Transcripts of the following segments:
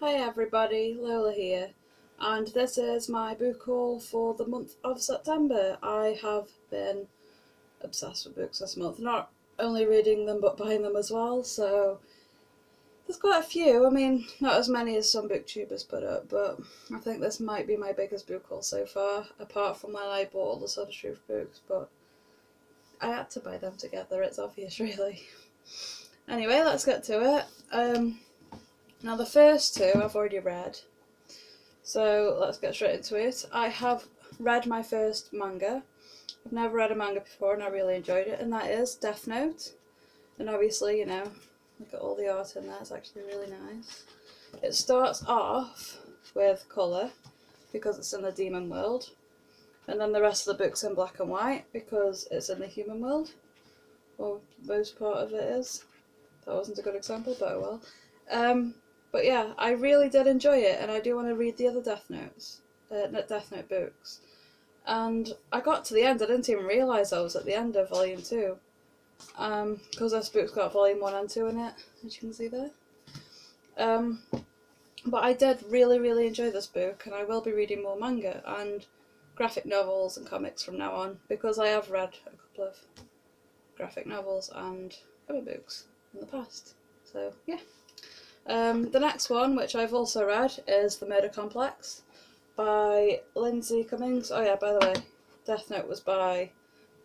Hi everybody, Lola here, and this is my book haul for the month of September. I have been obsessed with books this month, not only reading them but buying them as well, so there's quite a few. I mean, not as many as some booktubers put up, but I think this might be my biggest book haul so far, apart from when I bought all the Sword of Truth books, but I had to buy them together, it's obvious really. Anyway, let's get to it. Um, now the first two I've already read, so let's get straight into it. I have read my first manga. I've never read a manga before and I really enjoyed it, and that is Death Note. And obviously, you know, look at all the art in there, it's actually really nice. It starts off with colour, because it's in the demon world, and then the rest of the book's in black and white, because it's in the human world, or most part of it is. That wasn't a good example, but oh well. Um, but yeah, I really did enjoy it, and I do want to read the other Death Notes, uh, Death Note books. And I got to the end, I didn't even realise I was at the end of Volume 2. Um, because this book's got Volume 1 and 2 in it, as you can see there. Um, but I did really, really enjoy this book, and I will be reading more manga and graphic novels and comics from now on, because I have read a couple of graphic novels and comic books in the past. So, yeah. Um, the next one, which I've also read, is The Murder Complex by Lindsay Cummings. Oh yeah, by the way, Death Note was by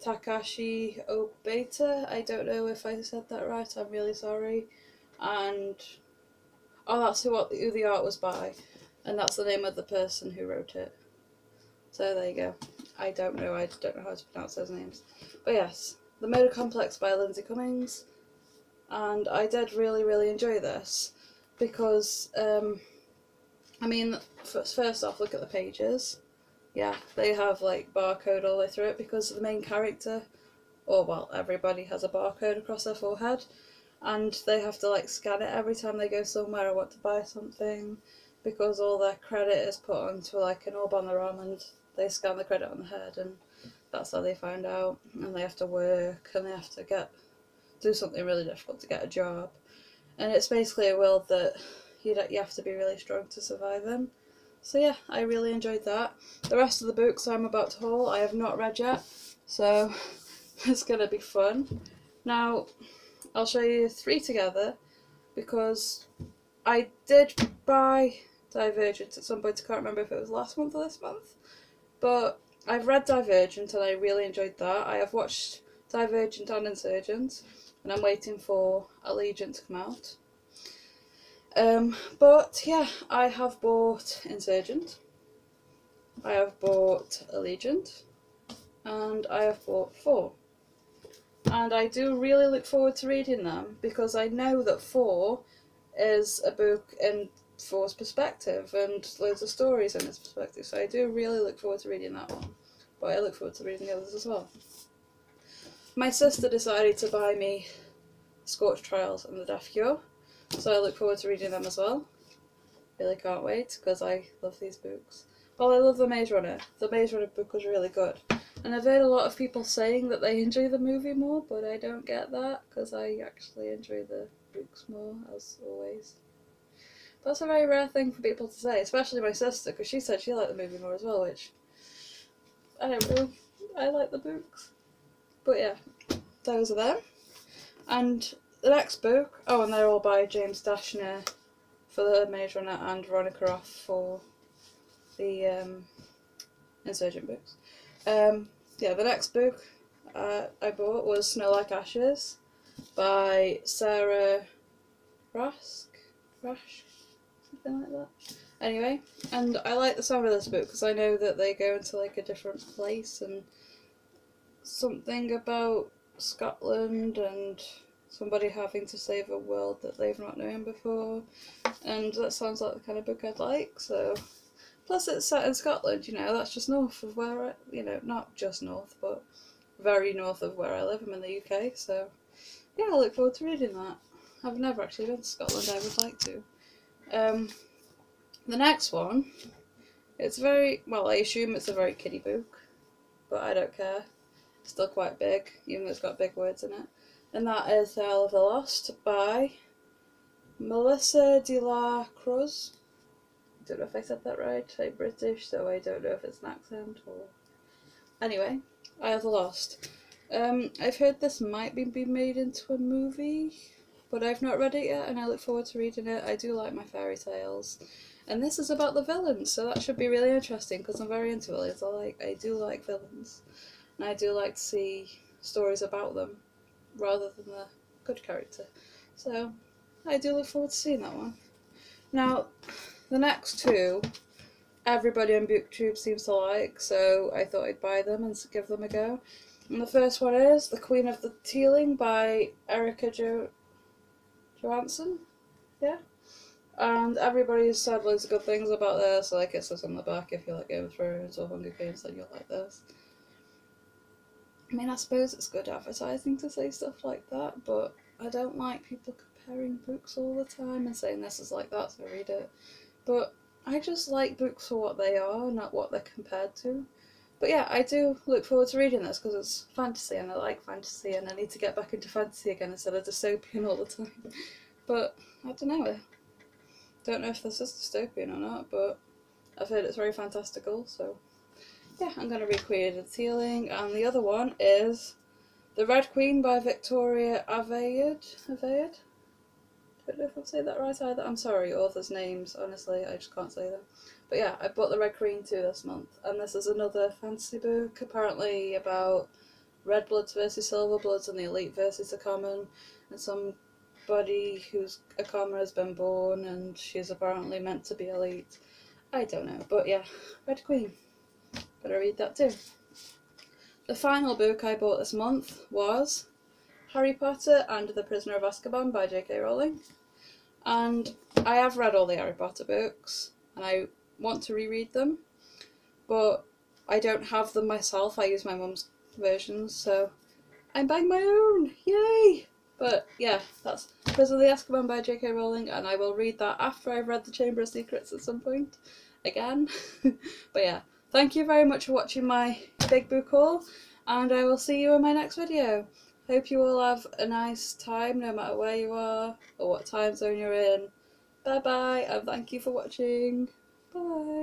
Takashi Obata. I don't know if I said that right, I'm really sorry. And, oh that's who, what, who the art was by, and that's the name of the person who wrote it. So there you go. I don't know, I don't know how to pronounce those names. But yes, The Murder Complex by Lindsay Cummings. And I did really, really enjoy this because um, I mean, first off, look at the pages. Yeah, they have like barcode all the way through it because the main character, or well, everybody has a barcode across their forehead, and they have to like scan it every time they go somewhere or want to buy something, because all their credit is put onto like an orb on their arm, and they scan the credit on the head, and that's how they find out, and they have to work, and they have to get do something really difficult to get a job and it's basically a world that you you have to be really strong to survive in. So yeah, I really enjoyed that. The rest of the books I'm about to haul I have not read yet, so it's gonna be fun. Now, I'll show you three together because I did buy Divergent at some point. I can't remember if it was last month or this month, but I've read Divergent and I really enjoyed that. I have watched Divergent and Insurgent and I'm waiting for Allegiant to come out. Um, but yeah, I have bought Insurgent, I have bought Allegiant, and I have bought Four. And I do really look forward to reading them because I know that Four is a book in Four's perspective and loads of stories in its perspective, so I do really look forward to reading that one. But I look forward to reading the others as well. My sister decided to buy me Scorched Trials and The Death Cure, so I look forward to reading them as well. Really can't wait because I love these books. Well, I love The Maze Runner. The Maze Runner book was really good. And I've heard a lot of people saying that they enjoy the movie more, but I don't get that because I actually enjoy the books more, as always. That's a very rare thing for people to say, especially my sister, because she said she liked the movie more as well, which I don't know. I like the books. But yeah, those are them. And the next book, oh, and they're all by James Dashner for the Maze Runner and Veronica Roth for the um, Insurgent books. Um, yeah, the next book uh, I bought was Snow Like Ashes by Sarah Rask, Rash, something like that. Anyway, and I like the sound of this book because I know that they go into like a different place and something about Scotland and somebody having to save a world that they've not known before. And that sounds like the kind of book I'd like, so. Plus, it's set in Scotland, you know, that's just north of where I, you know, not just north, but very north of where I live. I'm in the UK, so yeah, I look forward to reading that. I've never actually been to Scotland, I would like to. Um, the next one, it's very, well, I assume it's a very kiddie book, but I don't care still quite big, even though it's got big words in it. And that is The Isle of the Lost by Melissa de la Cruz. I don't know if I said that right. I'm British, so I don't know if it's an accent or. Anyway, Isle of the Lost. Um, I've heard this might be, be made into a movie, but I've not read it yet, and I look forward to reading it. I do like my fairy tales, and this is about the villains, so that should be really interesting because I'm very into villains. I like, I do like villains, and I do like to see stories about them rather than the good character. So I do look forward to seeing that one. Now, the next two, everybody on BookTube seems to like, so I thought I'd buy them and give them a go. And the first one is The Queen of the Tearling by Erika jo- Johansen. Yeah. And everybody has said loads of good things about this, like it says on the back if you like Game of Thrones or Hunger Games then you'll like this. I mean I suppose it's good advertising to say stuff like that, but I don't like people comparing books all the time and saying this is like that, so read it. But I just like books for what they are, not what they're compared to. But yeah, I do look forward to reading this because it's fantasy and I like fantasy and I need to get back into fantasy again instead of dystopian all the time. But I don't know. Don't know if this is dystopian or not, but I've heard it's very fantastical, so yeah, I'm going to of the Tearling. And the other one is The Red Queen by Victoria Aveyard. Aveyard? don't know if I've said that right either. I'm sorry, authors' names, honestly, I just can't say them. But yeah, I bought the Red Queen too this month, and this is another fantasy book, apparently about Red Bloods versus Silver Bloods and the Elite versus the Common, and somebody who's a Common has been born and she's apparently meant to be elite. I don't know, but yeah, Red Queen. Better read that too. The final book I bought this month was Harry Potter and the Prisoner of Azkaban by J.K. Rowling. And I have read all the Harry Potter books and I want to reread them, but I don't have them myself. I use my mum's versions, so I'm buying my own. Yay! But yeah, that's Prisoner of the Azkaban by J.K. Rowling, and I will read that after I've read The Chamber of Secrets at some point again. but yeah, thank you very much for watching my big book haul, and I will see you in my next video. Hope you all have a nice time no matter where you are or what time zone you're in. Bye bye and thank you for watching. Bye.